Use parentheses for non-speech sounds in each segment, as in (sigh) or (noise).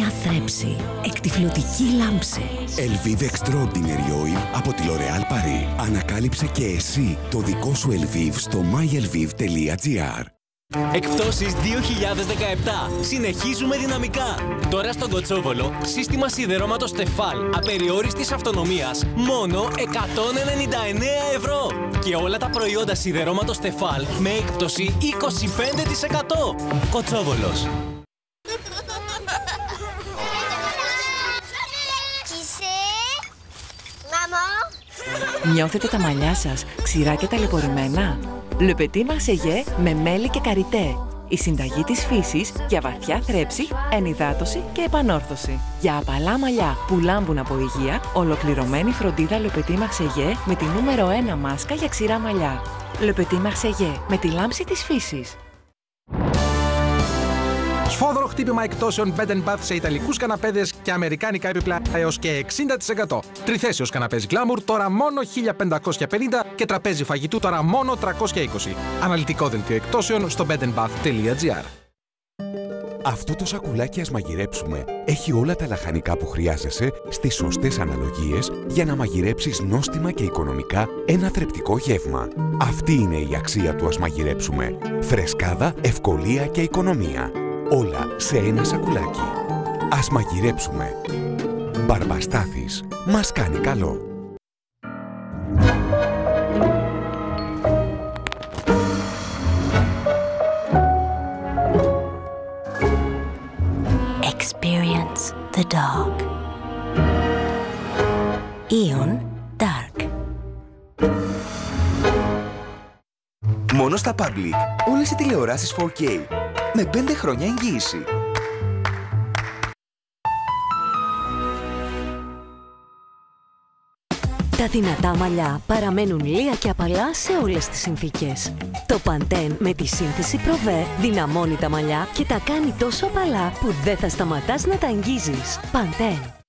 βαθιά θρέψη, εκτιφλωτική λάμψη. Elvive Extraordinary Oil από τη L'Oréal Paris. Ανακάλυψε και εσύ το δικό σου Elvive στο myelvive.gr. Εκπτώσεις 2017. Συνεχίζουμε δυναμικά. Τώρα στον Κοτσόβολο, σύστημα σιδερώματος Τεφάλ απεριόριστης αυτονομίας, μόνο 199 ευρώ. Και όλα τα προϊόντα σιδερώματος Τεφάλ με έκπτωση 25%. Κοτσόβολος. Νιώθετε τα μαλλιά σας ξηρά και ταλαιπωρημένα; Le Petit Marseillais με μέλι και καριτέ. Η συνταγή της φύσης για βαθιά θρέψη, ενυδάτωση και επανόρθωση. Για απαλά μαλλιά που λάμπουν από υγεία, ολοκληρωμένη φροντίδα Le Petit Marseillais με τη νούμερο 1 μάσκα για ξηρά μαλλιά. Le Petit Marseillais με τη λάμψη της φύσης. Σφόδρο χτύπημα εκτόσεων bed and bath σε ιταλικούς καναπέδες και αμερικάνικα έπιπλα έως και 60%. Τριθέσιος καναπέζι Glamour τώρα μόνο 1550 και τραπέζι φαγητού τώρα μόνο 320. Αναλυτικό δελτίο εκτόσεων στο bedandbath.gr Αυτό το σακουλάκι ας μαγειρέψουμε έχει όλα τα λαχανικά που χρειάζεσαι στις σωστές αναλογίες για να μαγειρέψεις νόστιμα και οικονομικά ένα θρεπτικό γεύμα. Αυτή είναι η αξία του ας μαγειρέψουμε. Φρεσκάδα, ευκολία και οικονομία. Όλα σε ένα σακουλάκι. Ας μαγειρέψουμε. Μπαρμπαστάθης. Μας κάνει καλό. Experience the dark. Ion Dark. Μόνο στα Public. Όλες οι τηλεοράσεις 4K. Με 5 χρόνια εγγύηση. Τα δυνατά μαλλιά παραμένουν λία και απαλά σε όλες τις συνθήκες. Το Pantene με τη σύνθεση Prové δυναμώνει τα μαλλιά και τα κάνει τόσο απαλά που δεν θα σταματάς να τα αγγίζεις. Pantene.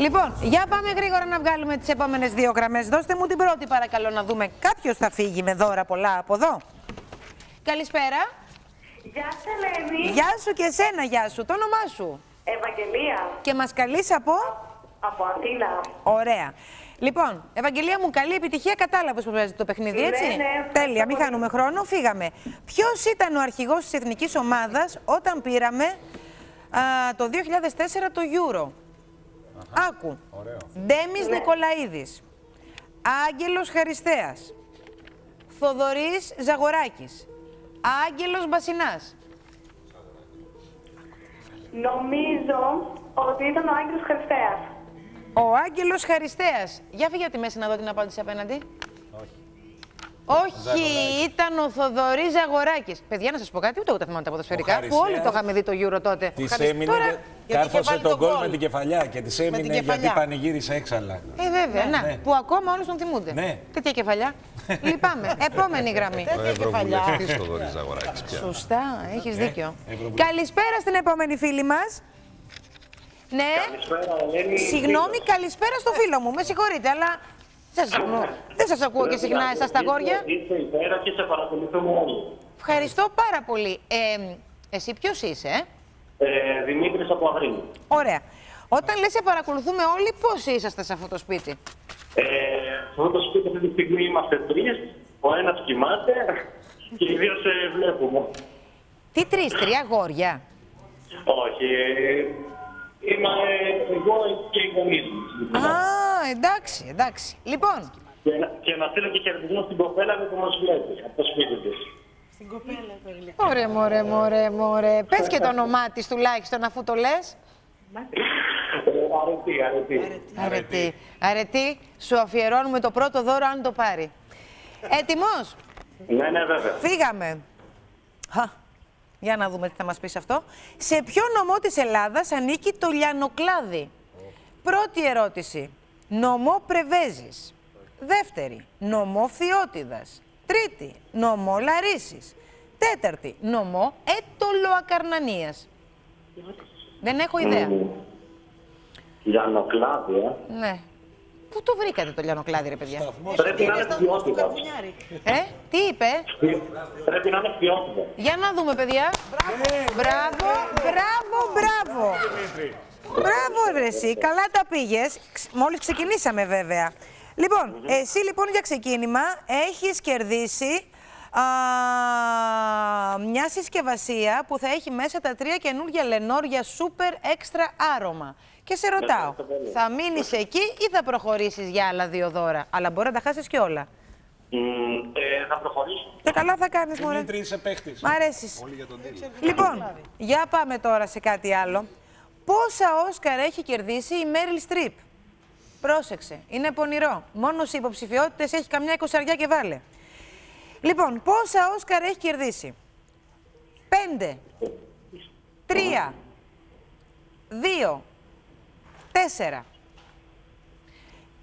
Λοιπόν, για πάμε γρήγορα να βγάλουμε τις επόμενες δύο γραμμές. Δώστε μου την πρώτη παρακαλώ να δούμε κάποιος θα φύγει με δώρα πολλά από εδώ. Καλησπέρα. Γεια σου, Ελένη. Γεια σου και εσένα, γεια σου. Το όνομά σου. Ευαγγελία. Και μας καλείς από... Από Αθήνα. Ωραία. Λοιπόν, Ευαγγελία μου, καλή επιτυχία. Κατάλαβες που παίζετε το παιχνίδι, Ναι, έτσι; ναι, ευχαριστώ Τέλεια, μην πολύ. χάνουμε χρόνο. Φύγαμε. Ποιος ήταν ο αρχηγός της εθνικής ομάδας όταν πήραμε α, το 2004 το Euro; Άκου. Ντέμις Νικολαίδης. Άγγελος Χαριστέας. Θοδωρής Ζαγοράκης. Άγγελος Μπασινάς. Νομίζω ότι ήταν ο Άγγελος Χριστέας. Ο Άγγελος Χαριστέας. Για φύγε από τη μέση να δω την απάντηση απέναντι. Όχι, ήταν ο Θοδωρής Ζαγοράκης. Παιδιά, να σας πω κάτι, ούτε εγώ τα θυμάμαι τα ποδοσφαιρικά. Που Χαριστέας όλοι το είχαμε δει το Euro τότε. Της Χαρι- έμεινε. Τώρα, και- γιατί είχε Κάρφωσε βάλει τον γκολ γκολ. με την κεφαλιά και της έμεινε γιατί κεφαλιά. πανηγύρισε έξαλα. Ε, βέβαια, να, ναι. που ακόμα όλους τον θυμούνται. Ναι. Τέτοια κεφαλιά. (laughs) Λυπάμαι. Επόμενη γραμμή. Τέτοια κεφαλιά. το Δωρής Αγοράκης πια. Σωστά, έχεις Ε, δίκιο. Ευρωβουλευτής. Καλησπέρα στην επόμενη φίλη μας. Ναι. Καλησπέρα, Ελένη. Συγγνώμη, καλησπέρα στο φίλο μου. Με συγχωρείτε, αλλά δεν σας ακούω, δεν σας ακούω και συχνά εσάς τα γόρια. Είσαι υπέροχη, σε παρακολουθούμε όλοι. Ευχαριστώ πάρα πολύ. Ε, εσύ ποιος είσαι, ε; Ε, Δημήτρης από Αγρίνη. Ωραία. Όταν λες σε παρακολουθούμε όλοι, πώς είσαστε σε αυτό το σπίτι; Ε, σε αυτό το σπίτι αυτή τη στιγμή είμαστε τρεις. Ο ένας κοιμάται και οι δύο σε βλέπουμε. Τι τρεις, τρία γόρια; Όχι, ε, είμαι εγώ και οι γονείς μου. Α, εντάξει, εντάξει. Λοιπόν, Και, να- και να στείλω και χαιρετισμό στην κοπέλα μου που μας βλέπει από το σπίτι της. Ωραία, μωρέ, μωρέ, μωρέ. Πες και το όνομά της τουλάχιστον αφού το λες. Ε, αρετή, αρετή. Αρετή. Αρετή, σου αφιερώνουμε το πρώτο δώρο αν το πάρει. Έτοιμος; Ναι, ναι, βέβαια. Φύγαμε. Χα, για να δούμε τι θα μας πεις αυτό. Σε ποιο νομό της Ελλάδας ανήκει το Λιανοκλάδι; Πρώτη ερώτηση. Νομό Πρεβέζης. Δεύτερη. Νομό Φιώτιδας. Τρίτη. Νομό Λαρίσης. Τέταρτη. Νομό Έτολο-Ακαρνανίας. Δεν έχω ιδέα. Λιανοκλάδια. Ναι. Πού το βρήκατε το λιανοκλάδι, ρε παιδιά; Πρέπει να είναι ποιότητα. Ε, τι είπε; Πρέπει να είναι ποιότητα. Για να δούμε, παιδιά. Μπράβο, μπράβο, μπράβο. Μπράβο, ρε εσύ. Καλά τα πήγες. Μόλις ξεκινήσαμε, βέβαια. Λοιπόν, εσύ λοιπόν για ξεκίνημα έχεις κερδίσει α, μια συσκευασία που θα έχει μέσα τα τρία καινούργια Lenor για super έξτρα άρωμα. Και σε ρωτάω, ευχαριστώ πολύ. θα μείνεις εκεί ή θα προχωρήσεις για άλλα δύο δώρα; Αλλά μπορεί να τα χάσεις και όλα. Μ, ε, θα προχωρήσω. Και καλά θα κάνεις, μωρέ. Δημήτρη, είσαι παίχτης. Μ' αρέσεις. Λοιπόν, για πάμε τώρα σε κάτι άλλο. Πόσα Όσκαρ έχει κερδίσει η Μέριλ Στριπ. Πρόσεξε, είναι πονηρό. Μόνος σε υποψηφιότητες έχει καμιά εικοσαριά και βάλε. Λοιπόν, πόσα Όσκαρ έχει κερδίσει; Πέντε, τρία, δύο, τέσσερα.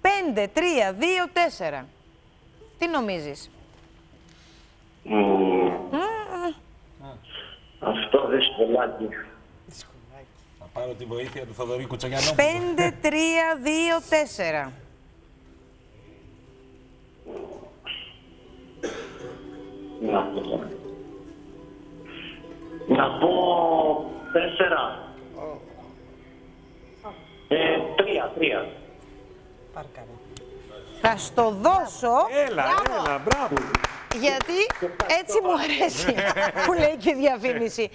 Πέντε, τρία, δύο, τέσσερα. Τι νομίζεις; Μ, Αυτό δυσκολάκι. Θα πάρω τη βοήθεια του Θοδωρή Κουτσαγιανόπουλου. Πέντε, τρία, δύο, τέσσερα. Να πω τώρα. Να πω τέσσερα. Ε, τρία, τρία. Θα στο δώσω Έλα, έλα, μπράβο. Γιατί έτσι μου αρέσει που λέει και η διαφήμιση.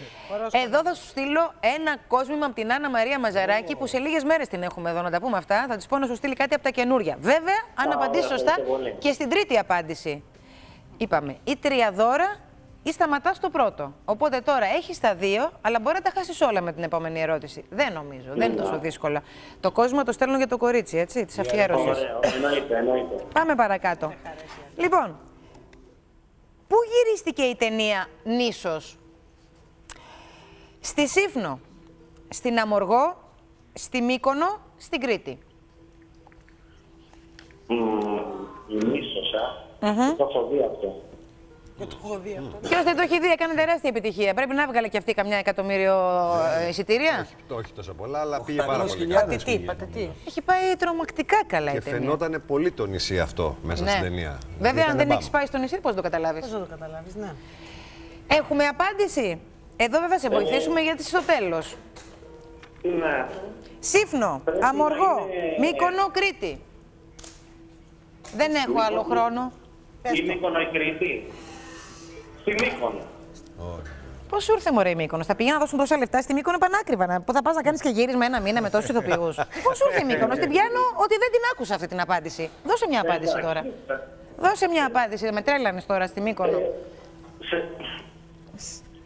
Εδώ θα σου στείλω ένα κόσμημα από την Άννα Μαρία Μαζαράκη που σε λίγες μέρες την έχουμε εδώ να τα πούμε αυτά. Θα της πω να σου στείλει κάτι από τα καινούρια. Βέβαια, αν Α, απαντήσεις ωραία, σωστά ευχαριστώ πολύ. και στην τρίτη απάντηση. Είπαμε, ή τρία δώρα ή σταματάς στο πρώτο. Οπότε τώρα έχεις τα δύο, αλλά μπορεί να τα χάσεις όλα με την επόμενη ερώτηση. Δεν νομίζω, δεν είναι τόσο δύσκολα. Το κόσμο το στέλνω για το κορίτσι, έτσι, της αφιέρωσης. Ωραία, εννοείται, εννοείται. Πάμε παρακάτω. Λοιπόν, πού γυρίστηκε η ταινία Νήσος; Στη Σύφνο, στην Αμοργό, στη Μύκονο, στην Κρήτη. Μ, Η μίσος, α. Το έχω δει αυτό. Ποιος δεν το έχει δει, έκανε τεράστια επιτυχία. Πρέπει να έβγαλε και αυτή καμιά εκατομμύριο ε, εισιτήρια; Το όχι τόσο πολλά, αλλά πήγε πάρα πολύ. 800.000 καλά. πήγε. πατατή. Έχει πάει τρομακτικά καλά η Και ταινία. φαινόταν πολύ το νησί αυτό μέσα στην ταινία. Βέβαια, αν Ήταν δεν μπαμ. έχεις πάει στο νησί, πώ το καταλάβεις. Πώς θα το καταλάβεις, ναι. Έχουμε απάντηση. Εδώ βέβαια σε βοηθήσουμε γιατί είσαι στο τέλος. Ναι. Σύφνο, Πρέπει Αμοργό, να είναι- Μύκονο, Κρήτη. Δεν έχω άλλο χρόνο. Η Μύκονο η Κρήτη. Στη Μύκονο. Πώς σου ήρθε μωρέ η Μύκονος, θα πηγαίνουν να δώσουν τόσα λεφτά στη Μύκονο πανάκριβα. Να, που θα πας να κάνεις και γύρισμα ένα μήνα με τόσους ηθοποιούς. (laughs) Πώς σου ήρθε η Μύκονος, την πιάνω ότι δεν την άκουσα αυτή την απάντηση. Δώσε μια απάντηση τώρα. Δώσε μια απάντηση, με τρέλανες τώρα στη Μύκονο. Σε...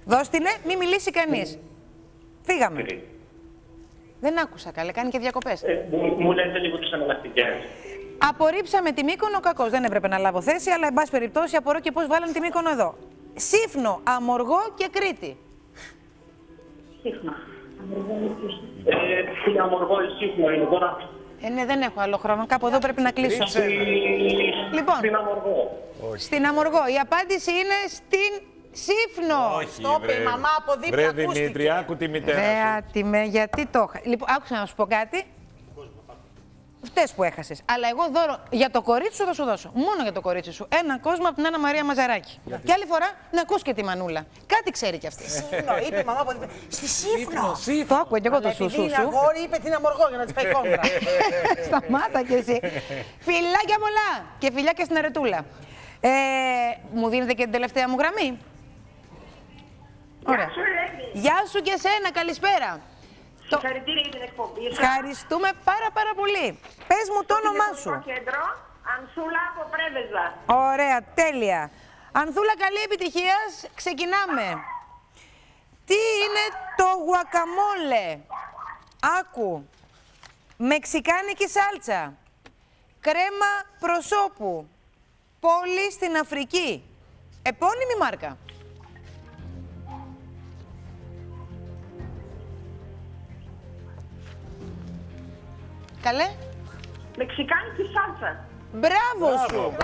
Δώσ' την, ναι, μη μιλήσει κανείς. Φύγαμε. Κρήτη. Δεν άκουσα καλά, κάνει και διακοπές. Ε, μου, μου λέτε λίγο τις εναλλακτικές. Απορρίψαμε τη Μύκονο, κακώς. Δεν έπρεπε να λάβω θέση, αλλά εν πάση περιπτώσει απορώ και πώς βάλανε τη Μύκονο εδώ. Σύφνο, Αμοργό και Κρήτη. Ε, στην Αμοργό η Σύφνο είναι τώρα. Ε, ναι, δεν έχω άλλο χρόνο. Κάπου εδώ πρέπει να κλείσω. Στη... Λοιπόν. Στην Αμοργό. Στην Αμοργό. Η απάντηση είναι στην Σύφνο. Όχι, Το είπε η βρε. μαμά από δίπλα, Βρε ακούστηκε. Δημήτρη, άκου τη μητέρα Ρε, σου. άτιμε, γιατί το είχα. Λοιπόν, άκουσα να σου πω κάτι. Χτε που έχασες. Αλλά εγώ δώρο για το κορίτσι σου θα σου δώσω. Μόνο για το κορίτσι σου. Ένα κόσμο από την Άννα Μαρία Μαζαράκη. Και άλλη φορά να ακούς και τη μανούλα. Κάτι ξέρει κι αυτή. Σύφνο, είπε η μαμά από δίπλα. Στη Σύφνο. Το άκουγα κι εγώ το Αλλά σου επειδή σου είναι σου. αγόρι, είπε την αμοργό για να της πάει κόντρα. (laughs) Σταμάτα κι εσύ. Φιλάκια πολλά και φιλιά και στην αρετούλα. Ε, μου δίνετε και την τελευταία μου γραμμή; Ωραία. Γεια σου και σένα, καλησπέρα. Το... Συγχαρητήρια για την εκπομπή σας. Ευχαριστούμε πάρα πάρα πολύ. Πες μου το όνομά σου. Στο κέντρο, Ανσούλα από Πρέβεζα. Ωραία, τέλεια. Ανθούλα, καλή επιτυχίας. Ξεκινάμε. Τι είναι το γουακαμόλε; Άκου. Μεξικάνικη σάλτσα. Κρέμα προσώπου. Πόλη στην Αφρική. Επώνυμη μάρκα. Καλέ. Μεξικάνικη σάλτσα. Μπράβο σου!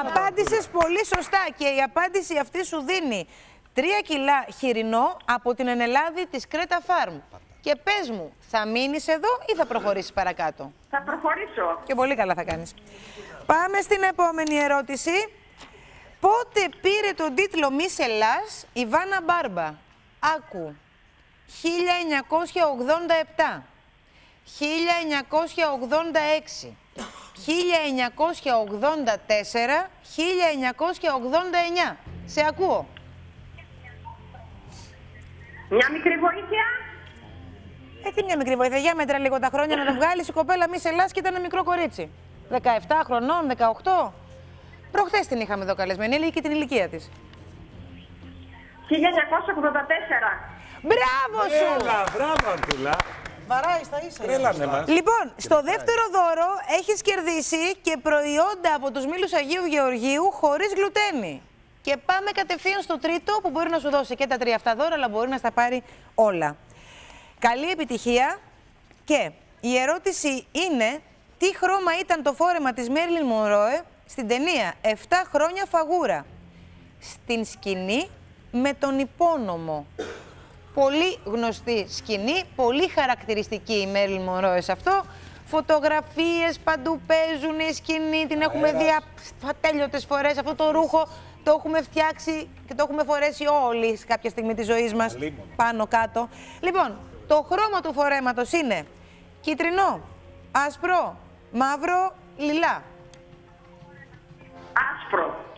Απάντησες πολύ σωστά και η απάντηση αυτή σου δίνει 3 κιλά χοιρινό από την Ενελάδη της Κρέτα Φάρμ. Και πες μου, θα μείνεις εδώ ή θα προχωρήσεις παρακάτω; Θα προχωρήσω. Και πολύ καλά θα κάνεις. Πάμε στην επόμενη ερώτηση. Πότε πήρε τον τίτλο Miss Ελλάς η Βάνα Μπάρμπα; Άκου. 1987. 1986. 1984. 1989. Σε ακούω. Μια μικρή βοήθεια. Ε, τι μια μικρή βοήθεια. Για μέτρα λίγο τα χρόνια να τα βγάλεις η κοπέλα Miss Ελλάς και ήταν ένα μικρό κορίτσι. 17 χρονών, 18. Προχθές την είχαμε εδώ καλεσμένη, έλεγε και την ηλικία της. 1984. Μπράβο σου! Έλα, μπράβο, Αντούλα. Βαράεις στα ίσα. Τρέλανε μας. Λοιπόν, στο δεύτερο δώρο έχεις κερδίσει και προϊόντα από τους μήλους Αγίου Γεωργίου χωρίς γλουτένη. Και πάμε κατευθείαν στο τρίτο που μπορεί να σου δώσει και τα τρία αυτά δώρα, αλλά μπορεί να στα πάρει όλα. Καλή επιτυχία και η ερώτηση είναι τι χρώμα ήταν το φόρεμα της Μέρλιν Μονρόε στην ταινία 7 χρόνια φαγούρα. Στην σκηνή με τον υπόνομο. Πολύ γνωστή σκηνή, πολύ χαρακτηριστική η Μέρλιν Μονρόε σε αυτό. Φωτογραφίες παντού παίζουν η σκηνή, την έχουμε δει ατέλειωτες φορές. Αυτό το ρούχο το έχουμε φτιάξει και το έχουμε φορέσει όλοι σε κάποια στιγμή της ζωής μας. Πάνω κάτω. Λοιπόν, το χρώμα του φορέματος είναι κίτρινο, άσπρο, μαύρο, λιλά. Άσπρο.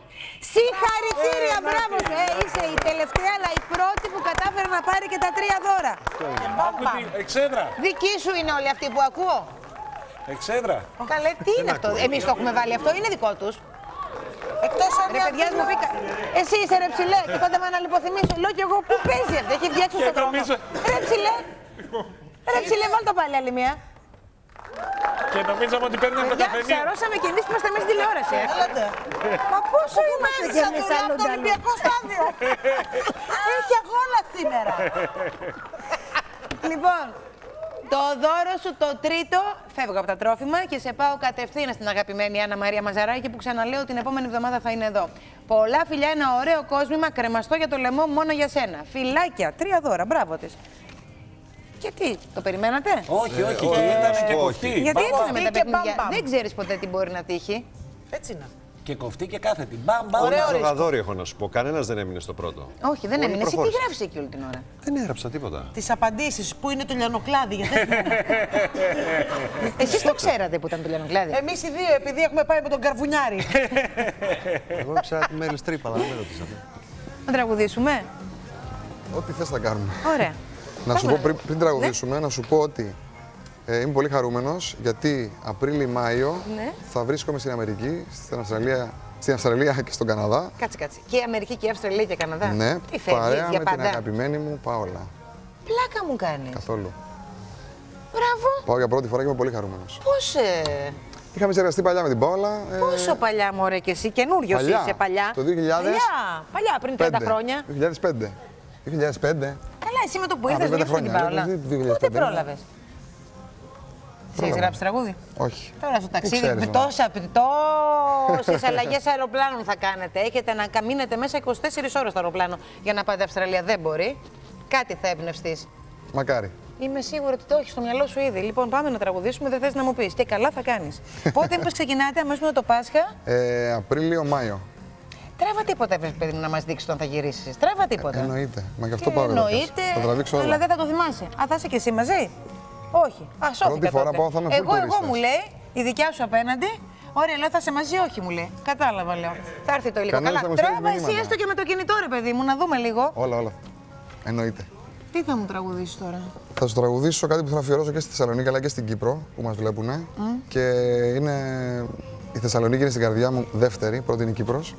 Συγχαρητήρια, μπράβο σου. Ε, είσαι η τελευταία, αλλά η πρώτη που κατάφερε να πάρει και τα τρία δώρα. Άκου τι, εξέδρα, Δική σου είναι όλοι αυτοί που ακούω. εξέδρα. Καλέ, τι είναι αυτό; Εμείς το έχουμε βάλει αυτό, είναι δικό τους. Εκτός αν Ρε παιδιά μου πήκα. Εσύ είσαι ρε ψηλέ και πάντα με αναλυποθυμίσω. Λέω κι εγώ πού παίζει αυτό, έχει βγει έξω Και στον δρόμο. νομίζω- Ρε ψηλέ. Ρε ψηλέ, βάλ το πάλι άλλη μία. Και νομίζαμε ότι παίρνει από το Παιδιά, καφενείο. ψαρώσαμε κι εμείς που είμαστε εμείς τηλεόραση. Ε. Έλατε. Μα πόσο είμαστε κι Μέσα εμεί του άλλο από το Ολυμπιακό στάδιο. (laughs) Έχει αγώνα σήμερα. Λοιπόν, το δώρο σου το τρίτο, φεύγω από τα τρόφιμα και σε πάω κατευθείαν στην αγαπημένη Άννα Μαρία Μαζαράκη που ξαναλέω την επόμενη εβδομάδα θα είναι εδώ. Πολλά φιλιά, ένα ωραίο κόσμημα, κρεμαστό για το λαιμό μόνο για σένα. Φιλάκια, τρία δώρα, μπράβο της. Και τι, το περιμένατε; Όχι, όχι, και όχι, ήταν και όχι. κοφτή. Γιατί έτσι μπαμ. είναι με τα Και μπαμ, παιχνίδια; μπαμ. Δεν ξέρεις ποτέ τι μπορεί να τύχει. Έτσι είναι. Και κοφτή και κάθετη. Μπαμ, μπαμ. Ωραίο ρίσκο. Τρογαδόρι έχω να σου πω. Κανένας δεν έμεινε στο πρώτο. Όχι, δεν Όλοι έμεινε. Εσύ τι προχώρησαν. γράφεις εκεί όλη την ώρα; Δεν έγραψα τίποτα. Τις απαντήσεις που είναι το λιανοκλάδι. Γιατί δεν θυμάμαι. (laughs) Εσείς το ξέρατε που ήταν το Λιανοκλάδι. Εμείς οι δύο, επειδή έχουμε πάει με τον Καρβουνιάρη. (laughs) Εγώ ήξερα τη Μέρλ Στρίπ, αλλά δεν με ρωτήσατε. Να τραγουδήσουμε. Ό,τι θες θα κάνουμε. Ωραία. Να σου Πάμε πω να- πριν, πριν τραγουδήσουμε, να σου πω ότι ε, είμαι πολύ χαρούμενος γιατί Απρίλη-Μάιο Ναι. θα βρίσκομαι στην Αμερική, στην Αυστραλία, στην Αυστραλία και στον Καναδά. Κάτσε, κάτσε. Και η Αμερική και η Αυστραλία και Καναδά. Ναι, Τι φεύγει, παρέα για με την πάντα. αγαπημένη μου Πάολα. Πλάκα μου κάνεις. Καθόλου. Μπράβο. Πάω για πρώτη φορά και είμαι πολύ χαρούμενος. Πώς, ε, Είχαμε συνεργαστεί παλιά με την Πάολα. ε, πόσο παλιά μωρέ και εσύ, καινούριος Παλιά. είσαι παλιά. Το 2000. Παλιά, παλιά, πριν 30 χρόνια. 2005. 2005. Καλά, εσύ με το που Α, ήρθες πριν πέντε λείψε την χρόνια, Παόλα. ε, το 2005, Πότε ναι. πρόλαβες; Σε έχεις γράψει τραγούδι; Όχι. Τώρα στο ταξίδι ξέρεις, με μα. τόσα, τόσες αλλαγές αεροπλάνων θα κάνετε. Έχετε να καμίνετε μέσα 24 ώρες στο αεροπλάνο για να πάτε Αυστραλία. Δεν μπορεί. Κάτι θα εμπνευστείς. Μακάρι. Είμαι σίγουρη ότι το έχεις στο μυαλό σου ήδη. Λοιπόν, πάμε να τραγουδήσουμε. Δεν θες να μου πεις. Και καλά θα κάνεις. (laughs) Πότε μήπω ξεκινάτε, αμέσως μετά το Πάσχα; Ε, Απρίλιο-Μάιο. Τράβα τίποτα, βρε παιδί μου, να μας δείξεις όταν θα γυρίσεις. Τράβα τίποτα. Εννοείται. Μα γι' αυτό Τι πάω εδώ. εννοείται. Θα τραβήξω όλα. Αλλά δεν θα το θυμάσαι. Α, θα είσαι και εσύ μαζί; Όχι. Α, σώθηκα Πρώτη φορά τότε. πάω, θα είμαι full Εγώ, εγώ τουρίστας. μου λέει, η δικιά σου απέναντι. Ωραία, λέω θα είσαι μαζί, όχι μου λέει. Κατάλαβα, λέω. Θα έρθει το υλικό. Κανένας Καλά. θα μου στέλνει Τράβα εσύ μηνύματα. έστω και με το κινητό, ρε παιδί μου, να δούμε λίγο. Όλα, όλα. Εννοείται. Τι θα μου τραγουδήσεις τώρα; Θα σου τραγουδήσω κάτι που θα αφιερώσω και στη Θεσσαλονίκη αλλά και στην Κύπρο που μας βλέπουν. Και είναι. Η Θεσσαλονίκη είναι στην καρδιά μου δεύτερη, πρώτη είναι η Κύπρος.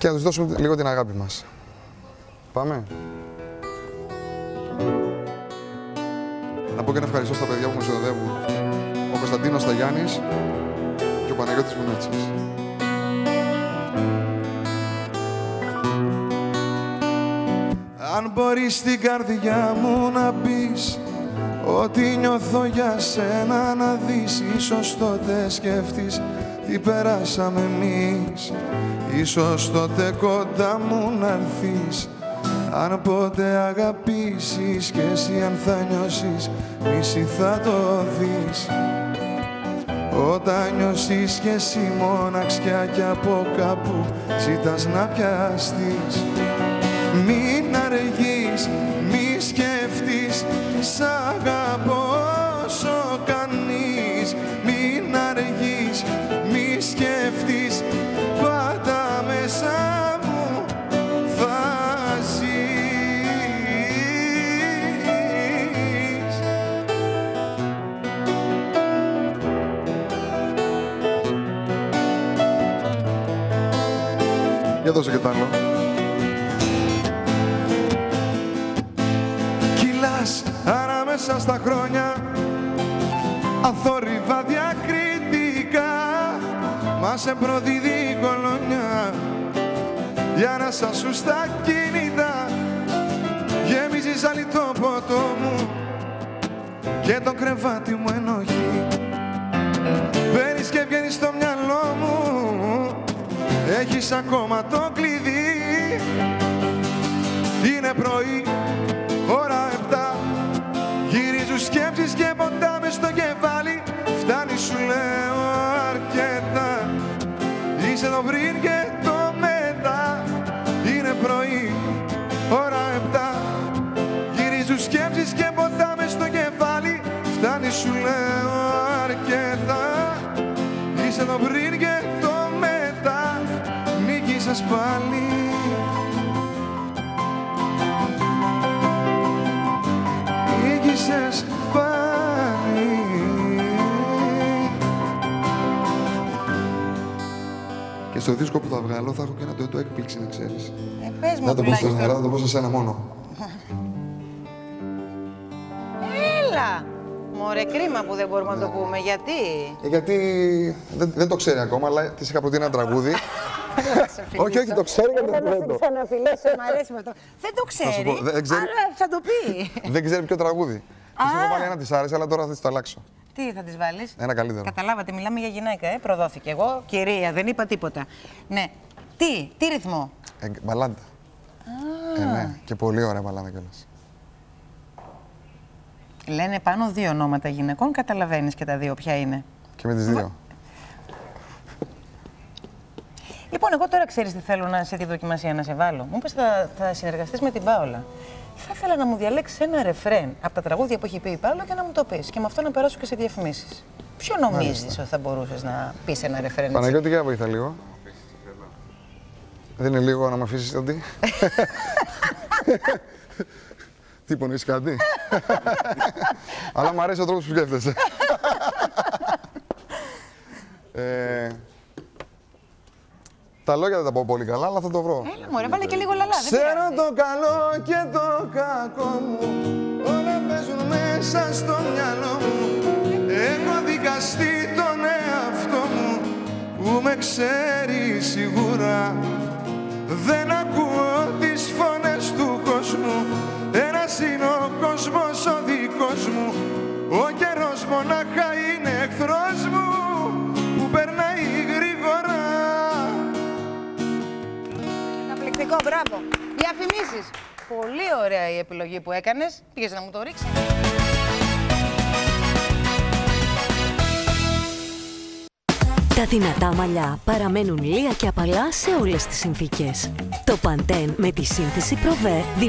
Και να τους δώσουμε λίγο την αγάπη μας. Πάμε. Να πω και να ευχαριστώ στα παιδιά που με συνοδεύουν. Ο Κωνσταντίνος Σταγιάννης και ο Παναγιώτης Βουνάτσης. Αν μπορείς στην καρδιά μου να μπεις Ό,τι νιώθω για σένα να δεις Ίσως τότε σκεφτείς τι περάσαμε εμείς. Ίσως τότε κοντά μου να έρθεις. Αν ποτέ αγαπήσεις και εσύ αν θα νιώσεις μισή θα το δεις. Όταν νιώσεις και εσύ μοναξιά κι από κάπου ζητάς να πιαστείς. Μην αργείς, Για δώσε και το άλλο. Κυλάς ανάμεσα στα χρόνια αθόρυβα διακριτικά. Μας σε προδίδει η κολονιά για να σας σου στα κινητά. Γεμίζεις άλλη το ποτό μου και το κρεβάτι μου ενοχή. Μπαίνεις και βγαίνεις στο μυαλό μου έχεις ακόμα το κλειδί. Είναι πρωί, ώρα επτά Γυρίζουν σκέψεις και ποτάμες στο κεφάλι. Φτάνει σου λέω αρκετά. Είσαι το πριν και Νίκησες πάλι νίκησες πάλι Και στο δίσκο που θα βγάλω θα έχω και ένα το έκπληξη να ξέρεις. Ε, πες μου Να το πω στον τουλάχιστον. αέρα, θα το πω σε σένα μόνο. Έλα! Μωρέ, κρίμα που δεν μπορούμε να το πούμε. Γιατί; Ε, γιατί δεν, δεν το ξέρει ακόμα, αλλά της είχα προτείνει ένα τραγούδι. (laughs) (laughs) όχι, όχι, το ξέρει και το Έλα να σε κουβέντο. ξαναφιλήσω, μ' αρέσει με αυτό. Δεν το σου ξέρει, πω, δεν ξέρει. αλλά θα το πει. (laughs) δεν ξέρει ποιο τραγούδι. Τη έχω βάλει ένα της άρεσε, αλλά τώρα θα της το αλλάξω. Τι θα της βάλεις; Ένα καλύτερο. Καταλάβατε, μιλάμε για γυναίκα, ε. Προδόθηκε. Εγώ, κυρία, δεν είπα τίποτα. Ναι. Τι, τι ρυθμό; Ε, μπαλάντα. Ε, ναι, και πολύ ωραία μπαλάντα κιόλας. Λένε πάνω δύο ονόματα γυναικών, καταλαβαίνεις και τα δύο ποια είναι. Και με τις δύο. Λοιπόν, εγώ τώρα ξέρεις τι θέλω να, σε τη δοκιμασία να σε βάλω. Μου είπες θα, θα συνεργαστείς με την Πάολα. Θα ήθελα να μου διαλέξεις ένα ρεφρέν από τα τραγούδια που έχει πει η Πάολα και να μου το πεις. Και με αυτό να περάσω και σε διαφημίσεις. Ποιο νομίζεις ότι θα μπορούσες να πεις ένα ρεφρέν. έτσι; Παναγιώτη, για βοηθά λίγο. Δεν είναι λίγο να με αφήσεις αντί. (laughs) Τι υπονοείς κάτι. Αλλά μου αρέσει ο τρόπος που σκέφτεσαι. (laughs) ε, τα λόγια δεν τα πω πολύ καλά, αλλά θα το βρω. Έλα, μωρέ, βάλε και λίγο λαλά. δεν Ξέρω πειράζει. το καλό και το κακό μου Όλα παίζουν μέσα στο μυαλό μου Έχω δικαστεί τον εαυτό μου Που με ξέρει σίγουρα Δεν ακούω τις φωνές του κόσμου Ένας είναι ο κόσμος ο δικός μου Ο καιρός μονάχα είναι Καταπληκτικό, μπράβο. Διαφημίσεις. Πολύ ωραία η επιλογή που έκανες. Πήγες να μου το ρίξεις. Τα δυνατά μαλλιά παραμένουν λία και απαλά σε όλες τις συνθήκες. Το Pantene με τη σύνθεση Prové